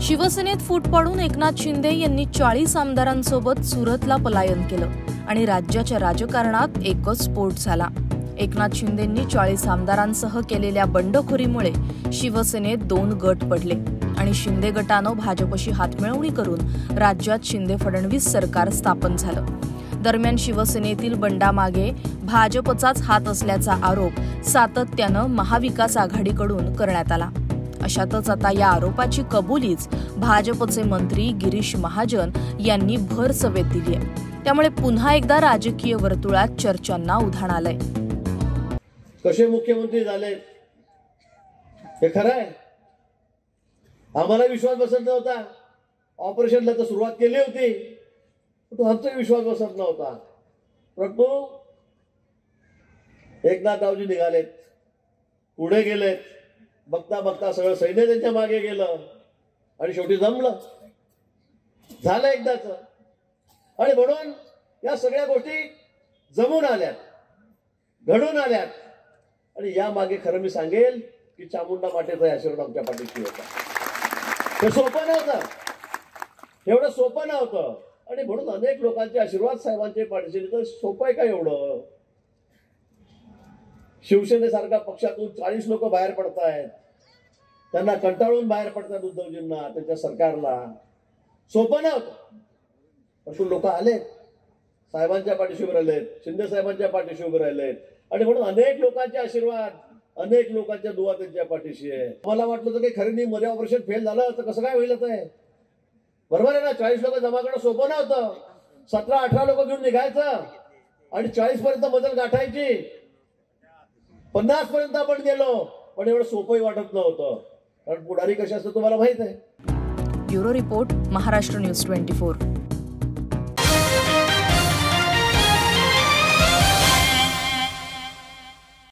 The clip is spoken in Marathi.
शिवसेनेत फूट पाडून एकनाथ शिंदे यांनी चाळीस आमदारांसोबत सुरतला पलायन केलं आणि राज्याच्या राजकारणात एकच स्फोट झाला. एकनाथ शिंदेंनी चाळीस आमदारांसह केलेल्या बंडखोरीमुळे शिवसेनेत दोन गट पडले आणि शिंदे गटानं भाजपशी हातमिळवणी करून राज्यात शिंदे फडणवीस सरकार स्थापन झालं. दरम्यान शिवसेनेतील बंडामागे भाजपचाच हात असल्याचा आरोप सातत्यानं महाविकास आघाडीकडून करण्यात आला. अशातच आता या आरोपाची कबुलीच भाजपचे मंत्री गिरीश महाजन यांनी भर सवेत दिली आहे. त्यामुळे पुन्हा एकदा राजकीय वर्तुळात चर्चांना उधाण आलंय. कसे मुख्यमंत्री झाले? हे खरं आहे? आम्हाला विश्वास बसत नव्हता. ऑपरेशनला तर सुरुवात केली होती. पण तो आमचा विश्वास बसत नव्हता. परंतु एकनाथरावजी निघालेत. पुढे गेलेत. बघता बघता सगळं सैन्य त्यांच्या मागे गेलं आणि शेवटी जमलं. झालं एकदाच. आणि म्हणून या सगळ्या गोष्टी जमून आल्यात घडून आल्यात. आणि या मागे खरं मी सांगेल की चामुंडा माटेचा आशीर्वाद आमच्या पाठीशी होता. हे सोपं नव्हतं. एवढं सोपं नव्हतं. आणि म्हणून अनेक लोकांचे आशीर्वाद साहेबांचे पाठीशी तर सोपं आहे का एवढं? शिवसेनेसारख्या पक्षातून चाळीस लोक बाहेर पडतायत. त्यांना कंटाळून बाहेर पडतात उद्धवजींना त्यांच्या सरकारला. सोपं नव्हतं परंतु लोक आलेत. साहेबांच्या पाठीशी उभे राहिलेत. शिंदे साहेबांच्या पाठीशी उभे राहिलेत. आणि म्हणून अनेक लोकांचे आशीर्वाद अनेक लोकांच्या दुवा त्यांच्या पाठीशी आहे मला वाटलं तर की खरं नाही मध्ये ऑपरेशन फेल झालं तर कसं काय होईल आता हे? बरोबर आहे ना? चाळीस लोक जमा करणं सोपं नव्हतं. सतरा अठरा लोक घेऊन निघायचं. आणि चाळीस पर्यंत मजल गाठायची. पन्नास पर्यंत आपण गेलो पण एवढं सोपंही वाटत नव्हतं. कारण पुढारी कशा असतं तुम्हाला माहीत आहे. Bureau report Maharashtra news twenty four.